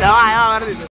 Ya va, ya va,